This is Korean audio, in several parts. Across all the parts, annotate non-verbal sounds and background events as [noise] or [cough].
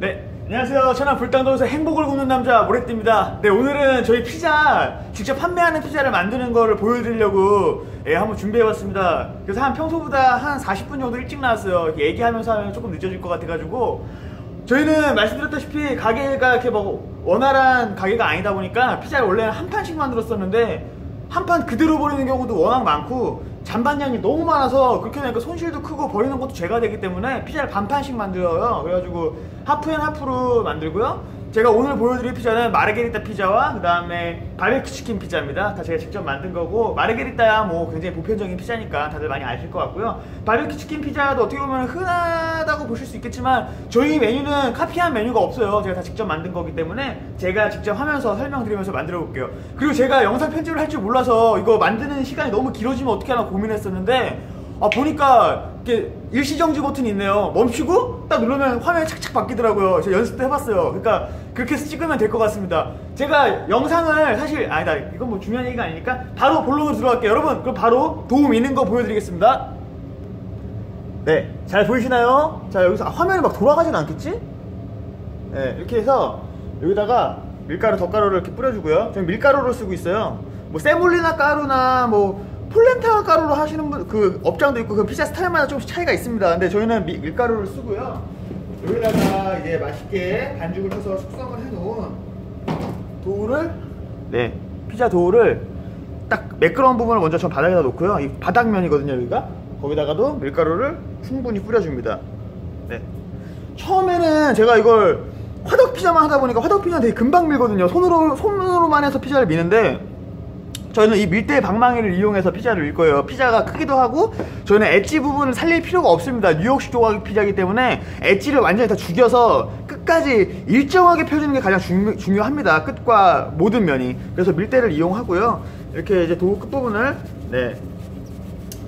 네, 안녕하세요. 천안 불당도에서 행복을 굽는 남자 모래띠입니다. 네, 오늘은 저희 피자 직접 판매하는 피자를 만드는 거를 보여드리려고 예, 한번 준비해봤습니다. 그래서 한 평소보다 한 40분 정도 일찍 나왔어요. 얘기하면서 하면 조금 늦어질 것 같아가지고 저희는 말씀드렸다시피 가게가 이렇게 뭐 원활한 가게가 아니다 보니까 피자를 원래는 한 판씩 만들었었는데 한 판 그대로 버리는 경우도 워낙 많고 잔반량이 너무 많아서 그렇게 되니까 손실도 크고 버리는 것도 제가 되기 때문에 피자를 반판씩 만들어요. 그래가지고 하프앤 하프로 만들고요. 제가 오늘 보여드릴 피자는 마르게리타 피자와 그 다음에 바베큐 치킨 피자입니다. 다 제가 직접 만든 거고 마르게리타야 뭐 굉장히 보편적인 피자니까 다들 많이 아실 것 같고요. 바베큐 치킨 피자도 어떻게 보면 흔하다고 보실 수 있겠지만 저희 메뉴는 카피한 메뉴가 없어요. 제가 다 직접 만든 거기 때문에 제가 직접 하면서 설명드리면서 만들어 볼게요. 그리고 제가 영상 편집을 할 줄 몰라서 이거 만드는 시간이 너무 길어지면 어떻게 하나 고민했었는데 아 보니까 이렇게 일시정지 버튼이 있네요. 멈추고 딱 누르면 화면이 착착 바뀌더라고요. 제가 연습 도 해봤어요. 그러니까 그렇게 해서 찍으면 될 것 같습니다. 제가 영상을 사실 아니다. 이건 뭐 중요한 얘기가 아니니까 바로 본론으로 들어갈게요. 여러분 그럼 바로 도움 있는 거 보여드리겠습니다. 네. 잘 보이시나요? 자 여기서 아, 화면이 막 돌아가진 않겠지? 네. 이렇게 해서 여기다가 밀가루 덧가루를 이렇게 뿌려주고요. 저는 밀가루를 쓰고 있어요. 뭐 세몰리나 가루나 뭐 폴렌타 가루로 하시는 분, 그 업장도 있고 그 피자 스타일마다 조금씩 차이가 있습니다. 근데 저희는 미, 밀가루를 쓰고요. 여기다가 이제 맛있게 반죽을 해서 숙성을 해놓은 도우를 네 피자 도우를 딱 매끄러운 부분을 먼저 전 바닥에다 놓고요. 이 바닥면이거든요 여기가 거기다가도 밀가루를 충분히 뿌려줍니다. 네 처음에는 제가 이걸 화덕 피자만 하다 보니까 화덕 피자는 되게 금방 밀거든요. 손으로 손으로만 해서 피자를 미는데 저는 이 밀대 방망이를 이용해서 피자를 밀 거예요. 피자가 크기도 하고 저는 엣지 부분을 살릴 필요가 없습니다. 뉴욕식 조각 피자이기 때문에 엣지를 완전히 다 죽여서 끝까지 일정하게 펴주는 게 가장 중, 중요합니다. 끝과 모든 면이. 그래서 밀대를 이용하고요. 이렇게 이제 도구 끝부분을 네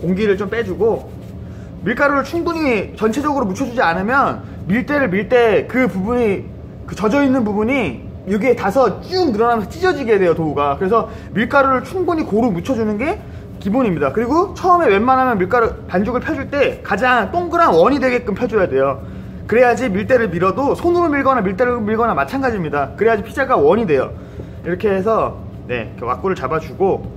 공기를 좀 빼주고 밀가루를 충분히 전체적으로 묻혀주지 않으면 밀대를 밀 때 그 부분이 그 젖어 있는 부분이 여기에 닿아서 쭉 늘어나면서 찢어지게 돼요 도우가. 그래서 밀가루를 충분히 고루 묻혀주는 게 기본입니다. 그리고 처음에 웬만하면 밀가루 반죽을 펴줄 때 가장 동그란 원이 되게끔 펴줘야 돼요. 그래야지 밀대를 밀어도 손으로 밀거나 밀대를 밀거나 마찬가지입니다. 그래야지 피자가 원이 돼요. 이렇게 해서 네 이렇게 왁구를 잡아주고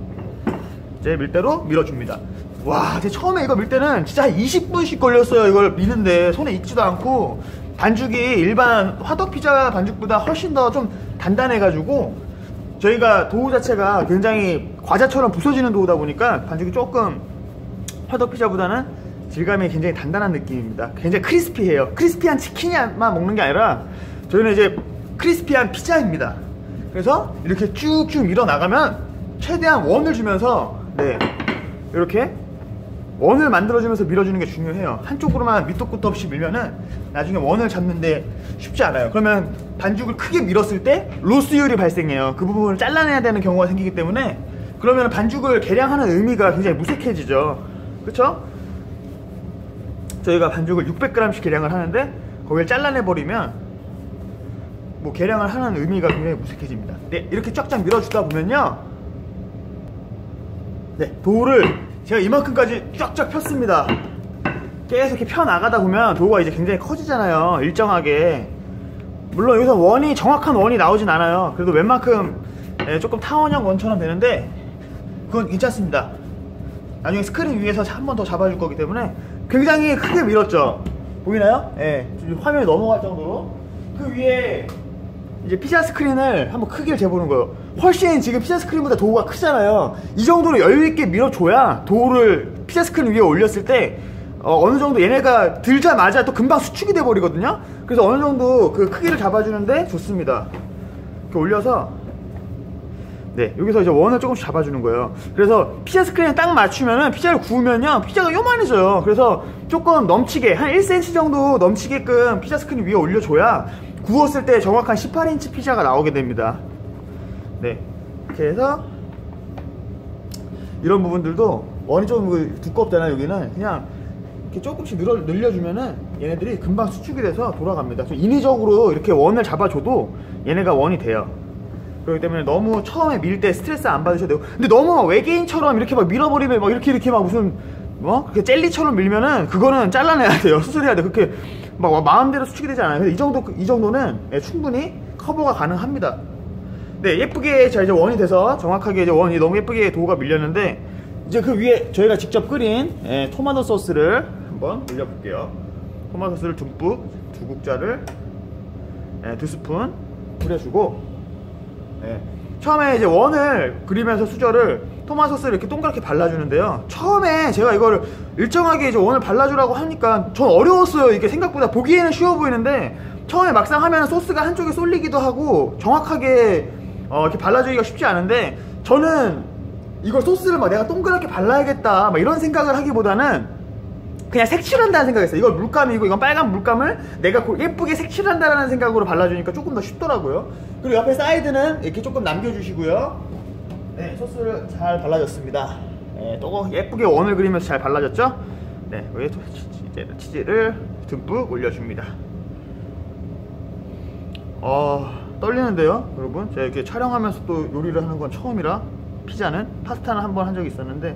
이제 밀대로 밀어줍니다. 와 처음에 이거 밀 때는 진짜 한 20분씩 걸렸어요. 이걸 미는데 손에 익지도 않고 반죽이 일반 화덕 피자 반죽보다 훨씬 더 좀 단단해가지고 저희가 도우 자체가 굉장히 과자처럼 부서지는 도우다 보니까 반죽이 조금 화덕 피자보다는 질감이 굉장히 단단한 느낌입니다. 굉장히 크리스피해요. 크리스피한 치킨만 먹는 게 아니라 저희는 이제 크리스피한 피자입니다. 그래서 이렇게 쭉쭉 밀어 나가면 최대한 원을 주면서 네 이렇게 원을 만들어주면서 밀어주는 게 중요해요. 한쪽으로만 밑도 끝도 없이 밀면은 나중에 원을 잡는데 쉽지 않아요. 그러면 반죽을 크게 밀었을 때 로스율이 발생해요. 그 부분을 잘라내야 되는 경우가 생기기 때문에 그러면 반죽을 계량하는 의미가 굉장히 무색해지죠. 그쵸? 저희가 반죽을 600g씩 계량을 하는데 거기를 잘라내버리면 뭐 계량을 하는 의미가 굉장히 무색해집니다. 네 이렇게 쫙쫙 밀어주다 보면요. 네 도를 제가 이만큼까지 쫙쫙 폈습니다. 계속 이렇게 펴나가다 보면 dough가 이제 굉장히 커지잖아요 일정하게. 물론 여기서 원이 정확한 원이 나오진 않아요. 그래도 웬만큼 예, 조금 타원형 원처럼 되는데 그건 괜찮습니다. 나중에 스크린 위에서 한 번 더 잡아줄 거기 때문에 굉장히 크게 밀었죠? 보이나요? 예, 화면이 넘어갈 정도로. 그 위에 이제 피자 스크린을 한번 크기를 재보는 거예요. 훨씬 지금 피자 스크린보다 dough가 크잖아요. 이 정도로 여유있게 밀어줘야 dough를 피자 스크린 위에 올렸을 때 어, 느 정도 얘네가 들자마자 또 금방 수축이 돼 버리거든요? 그래서 어느 정도 그 크기를 잡아주는데 좋습니다. 이렇게 올려서 네 여기서 이제 원을 조금씩 잡아주는 거예요. 그래서 피자 스크린에 딱 맞추면은 피자를 구우면요 피자가 요만해져요. 그래서 조금 넘치게 한 1cm 정도 넘치게끔 피자 스크린 위에 올려줘야 구웠을 때 정확한 18인치 피자가 나오게 됩니다. 네. 이렇게 해서 이런 부분들도 원이 좀그 두껍잖아요 여기는. 그냥 이렇게 조금씩 늘어, 늘려주면은 얘네들이 금방 수축이 돼서 돌아갑니다. 인위적으로 이렇게 원을 잡아줘도 얘네가 원이 돼요. 그렇기 때문에 너무 처음에 밀 때 스트레스 안 받으셔도 되고. 근데 너무 막 외계인처럼 이렇게 막 밀어버리면 막 이렇게 이렇게 막 무슨 뭐? 젤리처럼 밀면은 그거는 잘라내야 돼요. [laughs] 수술해야 돼 그렇게 막 마음대로 수축이 되지 않아요. 이 정도 이 정도는 예, 충분히 커버가 가능합니다. 네, 예쁘게 자 이제 원이 돼서 정확하게 이제 원이 너무 예쁘게 도우가 밀렸는데 이제 그 위에 저희가 직접 끓인 예, 토마토 소스를 한번 올려볼게요. 토마토 소스를 듬뿍 두 국자를 예, 두 스푼 뿌려주고 예, 처음에 이제 원을 그리면서 수저를 토마토 소스를 이렇게 동그랗게 발라주는데요. 처음에 제가 이걸 일정하게 이제 원을 발라주라고 하니까 전 어려웠어요. 이게 생각보다 보기에는 쉬워 보이는데 처음에 막상 하면 소스가 한쪽에 쏠리기도 하고 정확하게 어, 이렇게 발라주기가 쉽지 않은데 저는 이걸 소스를 막 내가 동그랗게 발라야겠다 막 이런 생각을 하기보다는 그냥 색칠한다는 생각이었어요. 이걸 물감이고 이건 빨간 물감을 내가 예쁘게 색칠한다는 생각으로 발라주니까 조금 더 쉽더라고요. 그리고 옆에 사이드는 이렇게 조금 남겨주시고요. 네, 소스를 잘 발라줬습니다. 네, 또 예쁘게 원을 그리면서 잘 발라졌죠? 네, 위에 치즈, 치즈를 듬뿍 올려줍니다. 어, 떨리는데요, 여러분? 제가 이렇게 촬영하면서 또 요리를 하는 건 처음이라 피자는 파스타는 한 번 한 적이 있었는데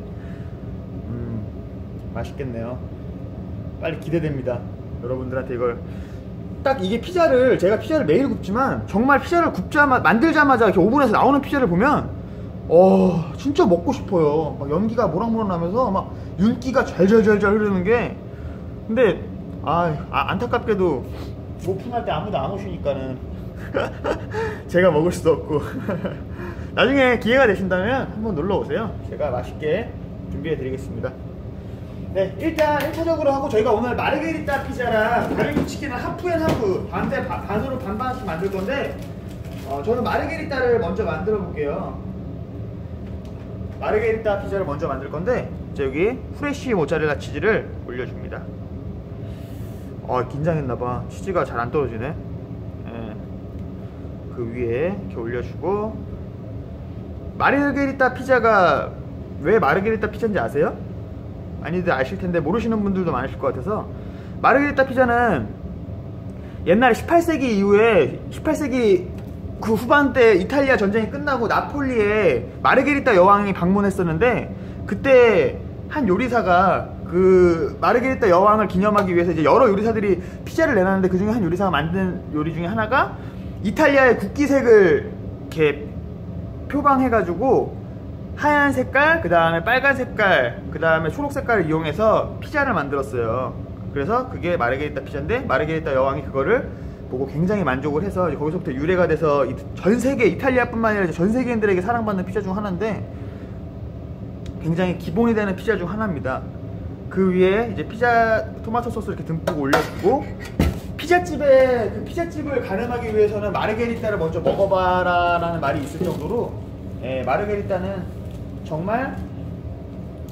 음, 맛있겠네요. 빨리 기대됩니다. 여러분들한테 이걸 딱 이게 피자를 제가 피자를 매일 굽지만 정말 피자를 굽자마 만들자마자 이렇게 오븐에서 나오는 피자를 보면 어 진짜 먹고 싶어요. 막 연기가 모락모락 나면서 막 윤기가 잘잘잘잘 흐르는 게 근데 아, 아 안타깝게도 오픈할 때 아무도 안 오시니까는 [laughs] 제가 먹을 수도 없고 [laughs] 나중에 기회가 되신다면 한번 놀러 오세요. 제가 맛있게 준비해 드리겠습니다. 네, 일단 1차적으로 하고 저희가 오늘 마르게리타 피자랑 바베큐 치킨을 half and half 반대 바, 반으로 반반씩 만들 건데 어, 저는 마르게리타를 먼저 만들어 볼게요. 마르게리타 피자를 먼저 만들 건데 여기 프레쉬 모짜렐라 치즈를 올려줍니다. 어, 긴장했나봐. 치즈가 잘 안 떨어지네. 예. 그 위에 이렇게 올려주고 마르게리타 피자가 왜 마르게리타 피자인지 아세요? 많이들 아실 텐데 모르시는 분들도 많으실 것 같아서. 마르게리타 피자는 옛날에 18세기 이후에 18세기 그 후반때 이탈리아 전쟁이 끝나고 나폴리에 마르게리타 여왕이 방문했었는데 그때 한 요리사가 그 마르게리타 여왕을 기념하기 위해서 이제 여러 요리사들이 피자를 내놨는데 그 중에 한 요리사가 만든 요리 중에 하나가 이탈리아의 국기색을 이렇게 표방해가지고 하얀 색깔, 그 다음에 빨간 색깔, 그 다음에 초록 색깔을 이용해서 피자를 만들었어요. 그래서 그게 마르게리타 피자인데 마르게리타 여왕이 그거를 보고 굉장히 만족을 해서 거기서부터 유래가 돼서 전 세계 이탈리아뿐만 아니라 전 세계인들에게 사랑받는 피자 중 하나인데 굉장히 기본이 되는 피자 중 하나입니다. 그 위에 이제 피자 토마토 소스 이렇게 듬뿍 올려주고 피자집에 그 피자집을 가늠하기 위해서는 마르게리타를 먼저 먹어봐라라는 말이 있을 정도로 예, 마르게리타는 정말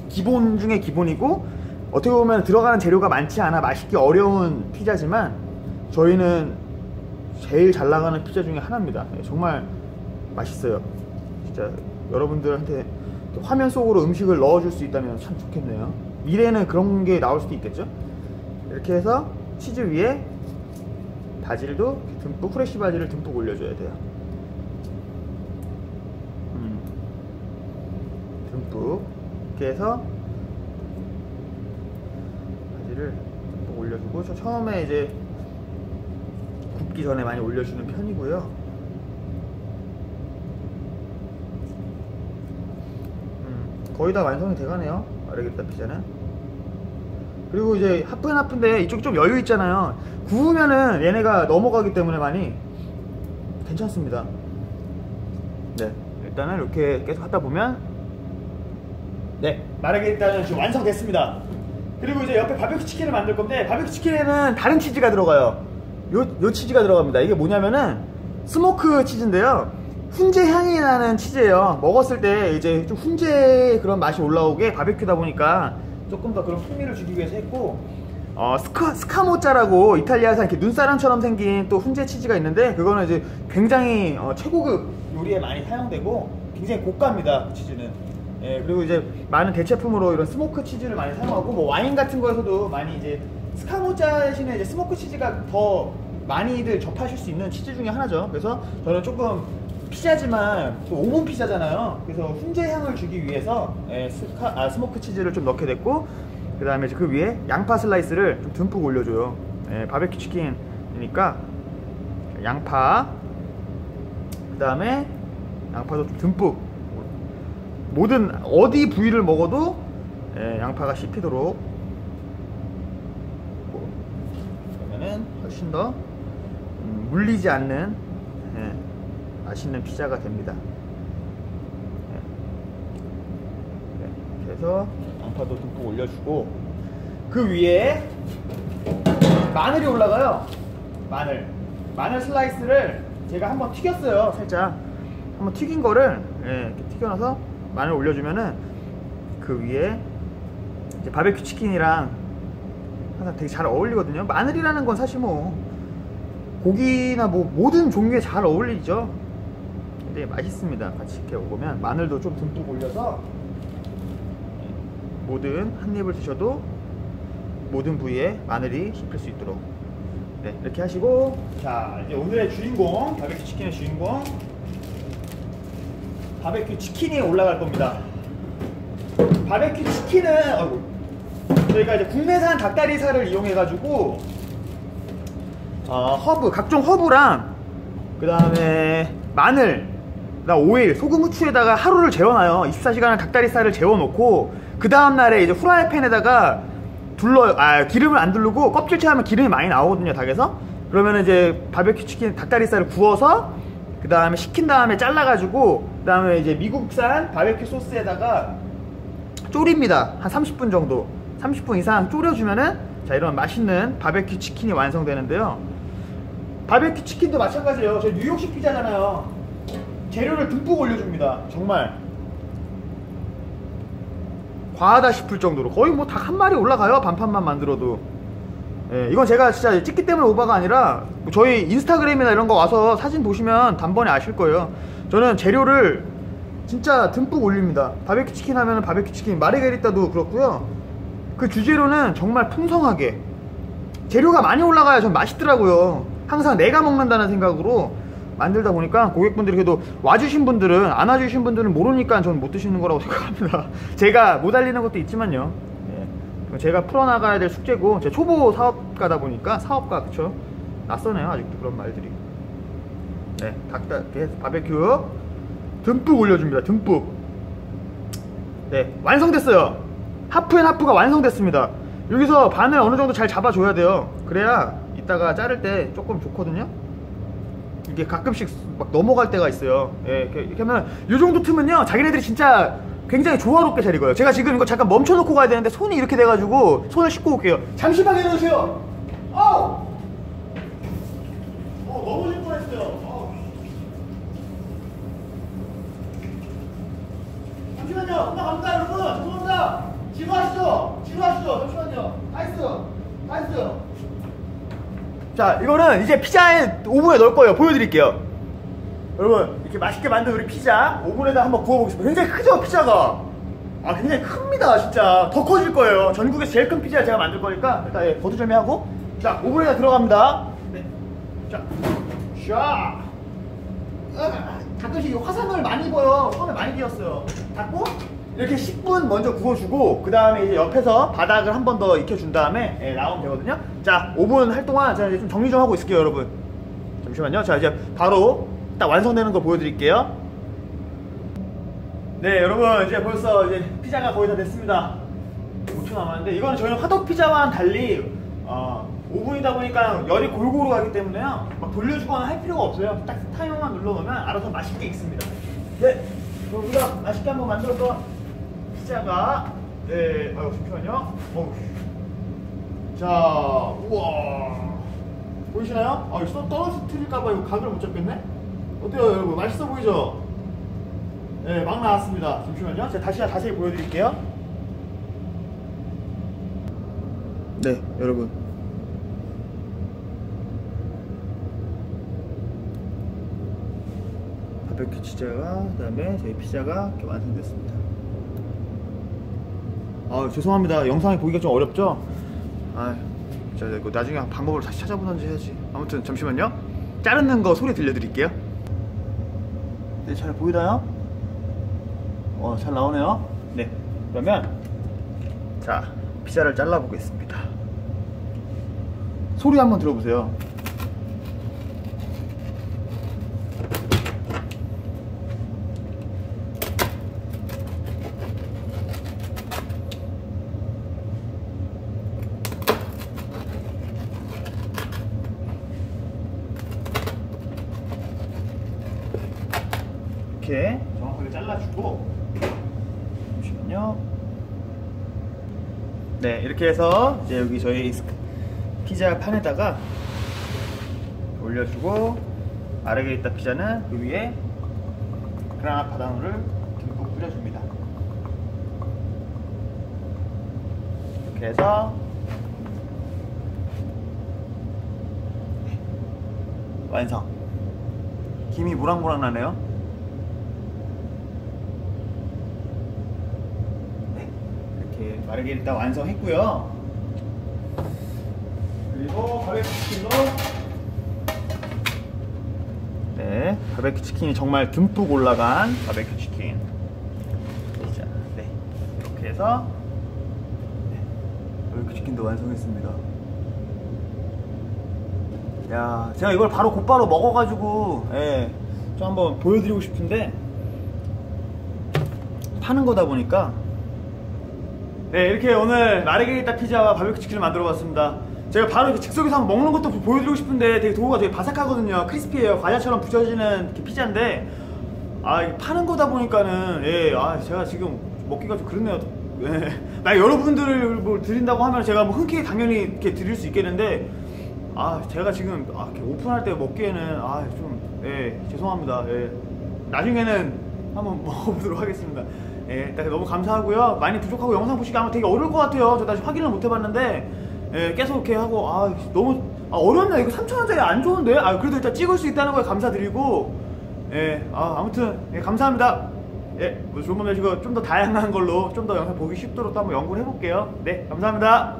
기본 중에 기본이고 어떻게 보면 들어가는 재료가 많지 않아 맛있기 어려운 피자지만 저희는 제일 잘 나가는 피자 중에 하나입니다. 네, 정말 맛있어요. 진짜 여러분들한테 화면 속으로 음식을 넣어줄 수 있다면 참 좋겠네요. 미래에는 그런 게 나올 수도 있겠죠? 이렇게 해서 치즈 위에 바질도 듬뿍 프레쉬 바질을 듬뿍 올려줘야 돼요. 듬뿍 이렇게 해서 바지를 듬뿍 올려주고 저 처음에 이제 굽기 전에 많이 올려주는 편이고요. 음, 거의 다 완성이 돼가네요. 마르게타 피자는. 그리고 이제 하프앤 하프인데 이쪽 좀 여유 있잖아요. 구우면은 얘네가 넘어가기 때문에 많이 괜찮습니다. 네 일단은 이렇게 계속 하다 보면 네, 마르게리타는 지금 완성됐습니다. 그리고 이제 옆에 바베큐 치킨을 만들 건데 바베큐 치킨에는 다른 치즈가 들어가요. 요, 요 치즈가 들어갑니다. 이게 뭐냐면은 smoke 치즈인데요. 훈제 향이 나는 치즈예요. 먹었을 때 이제 좀 훈제 그런 맛이 올라오게 바베큐다 보니까 조금 더 그런 풍미를 주기 위해서 했고 어, 스카, 스카모짜라고 이탈리아산 이렇게 눈사람처럼 생긴 또 훈제 치즈가 있는데 그거는 이제 굉장히 어, 최고급 요리에 많이 사용되고 굉장히 고가입니다 그 치즈는 예, 그리고 이제 많은 대체품으로 이런 smoke 치즈를 많이 사용하고 뭐 와인 같은 거에서도 많이 이제 스카모짜 대신에 이제 smoke 치즈가 더 많이들 접하실 수 있는 치즈 중에 하나죠. 그래서 저는 조금 피자지만 또 오븐 피자잖아요. 그래서 훈제 향을 주기 위해서 예, 스카, 아, smoke 치즈를 좀 넣게 됐고 그 다음에 그 위에 양파 슬라이스를 좀 듬뿍 올려줘요. 예, 바베큐 치킨이니까 양파 그 다음에 양파도 좀 듬뿍 모든 어디 부위를 먹어도 예, 양파가 씹히도록 그러면은 훨씬 더 음, 물리지 않는 예, 맛있는 피자가 됩니다. 예. 네, 해서 양파도 듬뿍 올려주고 그 위에 마늘이 올라가요. 마늘. 마늘 슬라이스를 제가 한번 튀겼어요. 살짝. 한번 튀긴 거를 예, 이렇게 튀겨놔서 마늘 올려주면은 그 위에 이제 바베큐 치킨이랑 항상 되게 잘 어울리거든요. 마늘이라는 건 사실 뭐 고기나 뭐 모든 종류에 잘 어울리죠. 근데 맛있습니다. 같이 이렇게 먹으면 마늘도 좀 듬뿍 올려서 모든 한 입을 드셔도 모든 부위에 마늘이 씹힐 수 있도록 네, 이렇게 하시고 자 이제 오늘의 주인공 바베큐 치킨의 주인공 바베큐 치킨이 올라갈 겁니다. 바베큐 치킨은 어이구, 저희가 이제 국내산 닭다리살을 이용해 가지고 어, 허브 각종 허브랑 그 다음에 마늘 나 오일 소금 후추에다가 하루를 재워놔요. 24시간 닭다리살을 재워놓고 그 다음 날에 이제 후라이팬에다가 둘러 아 기름을 안 두르고 껍질째 하면 기름이 많이 나오거든요 닭에서. 그러면 이제 바베큐 치킨 닭다리살을 구워서 그 다음에 식힌 다음에 잘라가지고 그 다음에 이제 미국산 바베큐 소스에다가 졸입니다. 한 30분 정도. 30분 이상 졸여주면은 자 이런 맛있는 바베큐 치킨이 완성되는데요. 바베큐 치킨도 마찬가지예요. 저희 뉴욕식 피자잖아요. 재료를 듬뿍 올려줍니다. 정말. 과하다 싶을 정도로. 거의 뭐 닭 한 마리 올라가요. 반판만 만들어도 예, 이건 제가 진짜 찍기 때문에 오바가 아니라 뭐 저희 인스타그램이나 이런 거 와서 사진 보시면 단번에 아실 거예요. 저는 재료를 진짜 듬뿍 올립니다. 바베큐 치킨 하면 바베큐 치킨 마르게리따도 그렇고요. 그 주재료는 정말 풍성하게 재료가 많이 올라가야 전 맛있더라고요. 항상 내가 먹는다는 생각으로 만들다 보니까 고객분들이 그래도 와주신 분들은 안 와주신 분들은 모르니까 전 못 드시는 거라고 [laughs] 생각합니다. 제가 못 알리는 것도 있지만요. 예. 제가 풀어나가야 될 숙제고 제 초보 사업가다 보니까 사업가 그쵸? 낯서네요 아직도 그런 말들이. 네 닭다 바베큐. 듬뿍 올려줍니다 듬뿍. 네 완성됐어요. 하프앤 하프가 완성됐습니다. 여기서 반을 어느 정도 잘 잡아줘야 돼요. 그래야 이따가 자를 때 조금 좋거든요. 이게 가끔씩 막 넘어갈 때가 있어요. 예, 이렇게, 하면 이 정도 틈은요 자기네들이 진짜 굉장히 조화롭게 잘 익어요. 제가 지금 이거 잠깐 멈춰놓고 가야 되는데 손이 이렇게 돼가지고 손을 씻고 올게요. 잠시만 기다려주세요. 어우! 어 넘어질 뻔했어요. 어우. 잠시만요. 금방 갑니다 여러분. 죄송합니다. 지루하시죠? 지루하시죠? 잠시만요. Nice. Nice. 자 이거는 이제 피자에 오븐에 넣을 거예요. 보여드릴게요 여러분 이렇게 맛있게 만든 우리 피자 오븐에다 한번 구워보겠습니다. 굉장히 크죠 피자가? 아 굉장히 큽니다 진짜. 더 커질 거예요. 전국에서 제일 큰 피자 제가 만들 거니까 일단 예, 거두절미하고. 자 오븐에다 들어갑니다. 네. 자 샤. 아, 가끔씩 이 화상을 많이 입어요. 처음에 많이 비었어요. 닫고 이렇게 10분 먼저 구워주고 그 다음에 이제 옆에서 바닥을 한 번 더 익혀준 다음에 예, 나오면 되거든요. 자 5분 할 동안 제가 이제 좀 정리 좀 하고 있을게요 여러분. 잠시만요. 자 이제 바로 딱 완성되는 거 보여드릴게요. 네 여러분 이제 벌써 이제 피자가 거의 다 됐습니다. 5초 남았는데 이건 저희 화덕 피자와는 달리 어, 오븐이다 보니까 열이 골고루 가기 때문에요. 막 돌려주거나 할 필요가 없어요. 딱 타이머만 눌러놓으면 알아서 맛있게 익습니다. 네 우리가 맛있게 한번 만들어서 피자가 네 아유 잠시만요. 어우 자 우와. 보이시나요? 아 이거 떨어뜨릴까봐 이거 각을 못 잡겠네 어때요 여러분 맛있어 보이죠? 네 막 나왔습니다 잠시만요 제가 다시 자세히 보여드릴게요 네 여러분 바베큐 치자가 그 다음에 저희 피자가 이렇게 완성됐습니다. 아 죄송합니다. 영상에 보기가 좀 어렵죠? 아, 자 이거 나중에 방법을 다시 찾아보든지 해야지. 아무튼 잠시만요. 자르는 거 소리 들려드릴게요. 네, 잘 보이나요? 어, 잘 나오네요. 네, 그러면 자 피자를 잘라 보겠습니다. 소리 한번 들어보세요. 이렇게 정확하게 잘라주고 잠시만요. 네, 이렇게 해서 이제 여기 저희 피자 판에다가 올려주고 아르게리타 피자는 그 위에 그라나 바다노를 듬뿍 뿌려줍니다. 이렇게 해서 네, 완성. 김이 모락모락 나네요. 네, 이렇게 마르게리타 완성했고요. 그리고 바베큐 치킨도 네, 바베큐 치킨이 정말 듬뿍 올라간 바베큐 치킨. 자, 네, 이렇게 해서 네, 바베큐 치킨도 완성했습니다. 야, 제가 이걸 바로 곧바로 먹어가지고, 예, 좀 한번 보여드리고 싶은데, 파는 거다 보니까, 네, 이렇게 오늘 마르게리타 피자와 바베큐 치킨을 만들어 봤습니다. 제가 바로 이렇게 즉석에서 한번 먹는 것도 보여드리고 싶은데 되게 도구가 되게 바삭하거든요. 크리스피해요. 과자처럼 이렇게 피자인데, 아, 파는 거다 보니까는, 예, 아, 제가 지금 먹기가 좀 그렇네요. [laughs] 예. 나 여러분들을 뭐 드린다고 하면 제가 뭐 흔쾌히 당연히 이렇게 드릴 수 있겠는데, 아, 제가 지금 아, 오픈할 때 먹기에는, 아, 좀, 예, 죄송합니다. 예. 나중에는 한번 [laughs] 먹어보도록 하겠습니다. 예, 일단 너무 감사하고요. 많이 부족하고 영상 보시기 아마 되게 어려울 것 같아요. 저 다시 확인을 못 해봤는데, 예, 계속 이렇게 하고, 아, 너무, 아, 어렵네. 이거 3,000원짜리 안 좋은데? 아, 그래도 일단 찍을 수 있다는 거에 감사드리고, 예, 아, 아무튼, 예, 감사합니다. 예, 뭐 좋은 밤 되시고, 좀 더 다양한 걸로, 좀 더 영상 보기 쉽도록 또 한번 연구를 해볼게요. 네, 감사합니다.